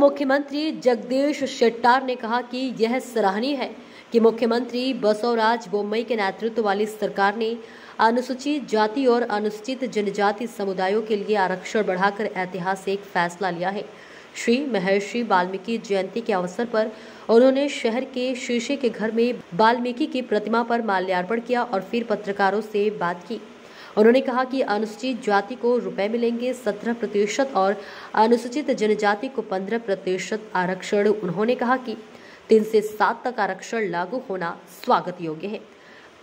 मुख्यमंत्री जगदीश शेट्टार ने कहा कि यह सराहनीय है कि मुख्यमंत्री बसवराज बोम्मई के नेतृत्व वाली सरकार ने अनुसूचित जाति और अनुसूचित जनजाति समुदायों के लिए आरक्षण बढ़ाकर ऐतिहासिक फैसला लिया है। श्री महर्षि वाल्मीकि जयंती के अवसर पर उन्होंने शहर के शीशे के घर में वाल्मीकि की प्रतिमा पर माल्यार्पण किया और फिर पत्रकारों से बात की। उन्होंने कहा कि अनुसूचित जाति को रुपए मिलेंगे सत्रह प्रतिशत और अनुसूचित जनजाति को पंद्रह प्रतिशत आरक्षण। उन्होंने कहा कि तीन से सात तक आरक्षण लागू होना स्वागत योग्य है।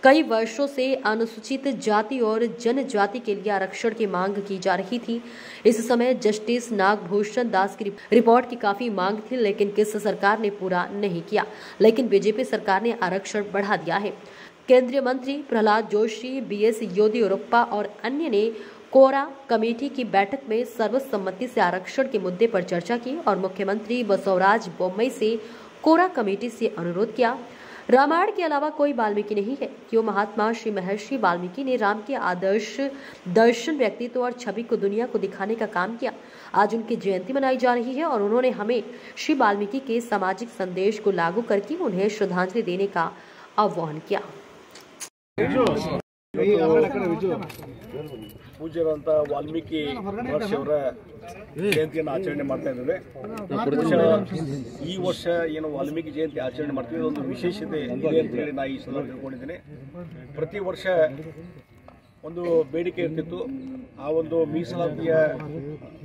कई वर्षों से अनुसूचित जाति और जनजाति के लिए आरक्षण की मांग की जा रही थी। इस समय जस्टिस नागभूषण दास की रिपोर्ट की काफ़ी मांग थी, लेकिन किस सरकार ने पूरा नहीं किया। लेकिन बीजेपी सरकार ने आरक्षण बढ़ा दिया है। केंद्रीय मंत्री प्रहलाद जोशी बी एस येदियुरप्पा और अन्य ने कोरा कमेटी की बैठक में सर्वसम्मति से आरक्षण के मुद्दे पर चर्चा की और मुख्यमंत्री बसवराज बोम्मई से कोरा कमेटी से अनुरोध किया। रामायण के अलावा कोई वाल्मीकि नहीं है। क्यों महात्मा श्री महर्षि वाल्मीकि ने राम के आदर्श दर्शन, व्यक्तित्व और छवि को दुनिया को दिखाने का काम किया। आज उनकी जयंती मनाई जा रही है और उन्होंने हमें श्री वाल्मीकि के सामाजिक संदेश को लागू करके उन्हें श्रद्धांजलि देने का आह्वान किया। ಪೂಜ್ಯರಂತ ವಾಲ್ಮೀಕಿ ಮಹರ್ಷಿಯವರ ಜಯಂತಿಯನ್ನು ಆಚರಣೆ ಮಾಡ್ತಾ ಇದ್ದೇವೆ ಈ ವರ್ಷ ಏನು ವಾಲ್ಮೀಕಿ ಜಯಂತಿ ಆಚರಣೆ ಮಾಡ್ತೀವಿ ಒಂದು ವಿಶೇಷತೆ ಇದೆ ಅಂತ ಹೇಳಿ ನಾ ಈ ಸಲ ತಿಳ್ಕೊಂಡಿದ್ದೀನಿ. ಪ್ರತಿ ವರ್ಷ ಒಂದು ಬೇಡಿಕೆ ಇರ್ತಿತ್ತು ಆ ಒಂದು ಮೀಸಲಾತಿಯ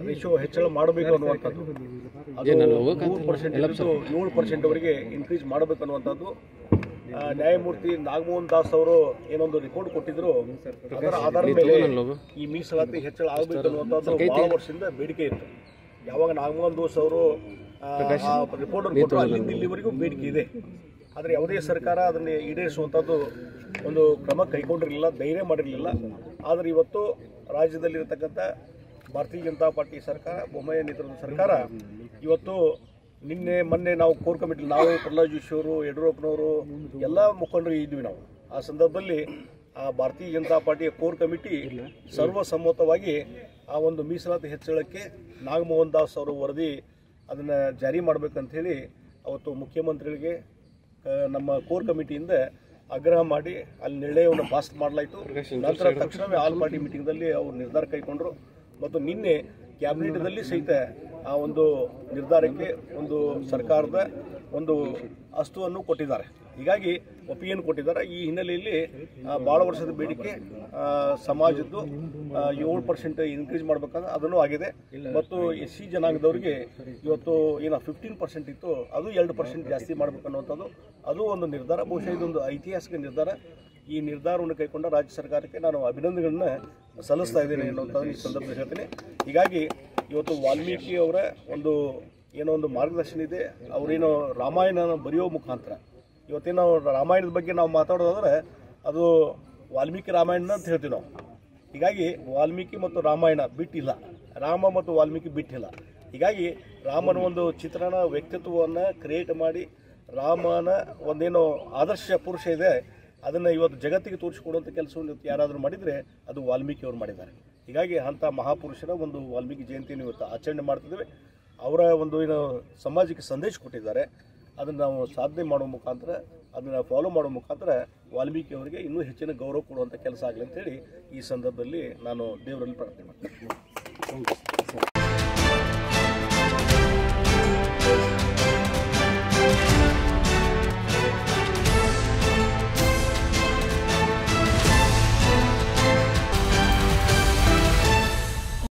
ರೇಷೋ ಹೆಚ್ಚಳ ಮಾಡಬೇಕು ಅನ್ನುವಂಥದ್ದು. ಅದು ಮೂರು ಪರ್ಸೆಂಟ್ ಏಳು ಪರ್ಸೆಂಟ್ವರೆಗೆ ಇನ್ಕ್ರೀಸ್ ಮಾಡಬೇಕು ಅನ್ನುವಂಥದ್ದು. ನ್ಯಾಯಮೂರ್ತಿ ನಾಗಮೋಹನ್ ದಾಸ್ ಅವರು ಏನೊಂದು ರಿಪೋರ್ಟ್ ಕೊಟ್ಟಿದ್ರು. ಅದರ ಆಧಾರದ ಮೇಲೆ ಈ ಮೀಸಲಾತಿ ಹೆಚ್ಚಳ ಆಗಬೇಕು ಅನ್ನುವಂಥದ್ದು ಬಹಳ ವರ್ಷದಿಂದ ಬೇಡಿಕೆ ಇತ್ತು. ಯಾವಾಗ ನಾಗಮೋಹನ್ ದಾಸ್ ಅವರು ರಿಪೋರ್ಟ್ ಕೊಟ್ಟರು ಅಲ್ಲಿಂದ ಇಲ್ಲಿವರೆಗೂ ಬೇಡಿಕೆ ಇದೆ. ಆದರೆ ಯಾವುದೇ ಸರ್ಕಾರ ಅದನ್ನ ಈಡೇರಿಸುವಂಥದ್ದು ಒಂದು ಕ್ರಮ ಕೈಗೊಂಡಿರಲಿಲ್ಲ ಧೈರ್ಯ ಮಾಡಿರಲಿಲ್ಲ. ಆದರೆ ಇವತ್ತು ರಾಜ್ಯದಲ್ಲಿರತಕ್ಕಂಥ ಭಾರತೀಯ ಜನತಾ ಪಾರ್ಟಿ ಸರ್ಕಾರ ಬೊಮ್ಮಾಯಿ ನೇತೃತ್ವದ ಸರ್ಕಾರ ಇವತ್ತು ನಿನ್ನೆ ಮೊನ್ನೆ ನಾವು ಕೋರ್ ಕಮಿಟಿ ನಾವು ಪ್ರಹ್ಲಾದ್ ಜೋಶಿ ಅವರು ಯಡಿಯೂರಪ್ಪನವರು ಎಲ್ಲ ಮುಖಂಡರು ಇದ್ವಿ ನಾವು. ಆ ಸಂದರ್ಭದಲ್ಲಿ ಆ ಭಾರತೀಯ ಜನತಾ ಪಾರ್ಟಿಯ ಕೋರ್ ಕಮಿಟಿ ಸರ್ವಸಮ್ಮತವಾಗಿ ಆ ಒಂದು ಮೀಸಲಾತಿ ಹೆಚ್ಚಳಕ್ಕೆ ನಾಗಮೋಹನ್ ದಾಸ್ ಅವರು ವರದಿ ಅದನ್ನು ಜಾರಿ ಮಾಡಬೇಕಂತ ಹೇಳಿ ಅವತ್ತು ಮುಖ್ಯಮಂತ್ರಿಗಳಿಗೆ ನಮ್ಮ ಕೋರ್ ಕಮಿಟಿಯಿಂದ ಆಗ್ರಹ ಮಾಡಿ ಅಲ್ಲಿ ನಿರ್ಣಯವನ್ನು ಪಾಸ್ ಮಾಡಲಾಯಿತು. ನಂತರ ತಕ್ಷಣವೇ ಆಲ್ ಪಾರ್ಟಿ ಮೀಟಿಂಗ್ದಲ್ಲಿ ಅವರು ನಿರ್ಧಾರ ಕೈಗೊಂಡರು. ಮತ್ತು ನಿನ್ನೆ ಕ್ಯಾಬಿನೆಟ್ದಲ್ಲಿ ಸಹಿತ ಆ ಒಂದು ನಿರ್ಧಾರಕ್ಕೆ ಒಂದು ಸರ್ಕಾರದ ಒಂದು ಅಸ್ತುವನ್ನು ಕೊಟ್ಟಿದ್ದಾರೆ. ಹೀಗಾಗಿ ಒಪ್ಪಿಗೆಯನ್ನು ಕೊಟ್ಟಿದ್ದಾರೆ. ಈ ಹಿನ್ನೆಲೆಯಲ್ಲಿ ಭಾಳ ವರ್ಷದ ಬೇಡಿಕೆ ಸಮಾಜದ್ದು ಏಳು ಪರ್ಸೆಂಟ್ ಇನ್ಕ್ರೀಸ್ ಮಾಡ್ಬೇಕಂದ್ರೆ ಅದನ್ನು ಆಗಿದೆ. ಮತ್ತು ಎಸ್ ಸಿ ಜನಾಂಗದವ್ರಿಗೆ ಇವತ್ತು ಏನೋ ಫಿಫ್ಟೀನ್ ಪರ್ಸೆಂಟ್ ಇತ್ತು. ಅದು ಎರಡು ಪರ್ಸೆಂಟ್ ಜಾಸ್ತಿ ಮಾಡ್ಬೇಕು ಅನ್ನುವಂಥದ್ದು. ಅದು ಒಂದು ನಿರ್ಧಾರ. ಬಹುಶಃ ಇದೊಂದು ಐತಿಹಾಸಿಕ ನಿರ್ಧಾರ. ಈ ನಿರ್ಧಾರವನ್ನು ಕೈಗೊಂಡ ರಾಜ್ಯ ಸರ್ಕಾರಕ್ಕೆ ನಾನು ಅಭಿನಂದನೆಗಳನ್ನ ಸಲ್ಲಿಸ್ತಾ ಇದ್ದೇನೆ ಅನ್ನುವಂಥದ್ದು ಈ ಸಂದರ್ಭದಲ್ಲಿ ಹೇಳ್ತೀನಿ. ಹೀಗಾಗಿ ಇವತ್ತು ವಾಲ್ಮೀಕಿ ಅವರ ಒಂದು ಏನೋ ಒಂದು ಮಾರ್ಗದರ್ಶನ ಇದೆ. ಅವರೇನೋ ರಾಮಾಯಣ ಬರೆಯೋ ಮುಖಾಂತರ. ಇವತ್ತಿನ ರಾಮಾಯಣದ ಬಗ್ಗೆ ನಾವು ಮಾತಾಡೋದಾದ್ರೆ ಅದು ವಾಲ್ಮೀಕಿ ರಾಮಾಯಣ ಅಂತ ಹೇಳ್ತೀವಿ ನಾವು. ಹೀಗಾಗಿ ವಾಲ್ಮೀಕಿ ಮತ್ತು ರಾಮಾಯಣ ಬಿಟ್ಟಿಲ್ಲ. ರಾಮ ಮತ್ತು ವಾಲ್ಮೀಕಿ ಬಿಟ್ಟಿಲ್ಲ. ಹೀಗಾಗಿ ರಾಮನ ಒಂದು ಚಿತ್ರಣ ವ್ಯಕ್ತಿತ್ವವನ್ನು ಕ್ರಿಯೇಟ್ ಮಾಡಿ ರಾಮನ ಒಂದೇನೋ ಆದರ್ಶ ಪುರುಷ ಇದೆ. ಅದನ್ನು ಇವತ್ತು ಜಗತ್ತಿಗೆ ತೋರಿಸಿಕೊಡುವಂಥ ಕೆಲಸವನ್ನು ಇವತ್ತು ಯಾರಾದರೂ ಮಾಡಿದರೆ ಅದು ವಾಲ್ಮೀಕಿ ಅವರು ಮಾಡಿದ್ದಾರೆ. ಹೀಗಾಗಿ ಅಂಥ ಮಹಾಪುರುಷರ ಒಂದು ವಾಲ್ಮೀಕಿ ಜಯಂತಿಯನ್ನು ಇವತ್ತು ಆಚರಣೆ ಮಾಡ್ತಿದ್ದೇವೆ. ಅವರ ಒಂದು ಏನು ಸಮಾಜಕ್ಕೆ ಸಂದೇಶ ಕೊಟ್ಟಿದ್ದಾರೆ. ಅದನ್ನು ನಾವು ಸಾಧನೆ ಮಾಡುವ ಮುಖಾಂತರ, ಅದನ್ನು ಫಾಲೋ ಮಾಡುವ ಮುಖಾಂತರ ವಾಲ್ಮೀಕಿ ಅವರಿಗೆ ಇನ್ನೂ ಹೆಚ್ಚಿನ ಗೌರವ ಕೊಡುವಂಥ ಕೆಲಸ ಆಗಲಿ ಅಂತೇಳಿ ಈ ಸಂದರ್ಭದಲ್ಲಿ ನಾನು ದೇವರಲ್ಲಿ ಪ್ರಾರ್ಥನೆ ಮಾಡ್ತೀನಿ.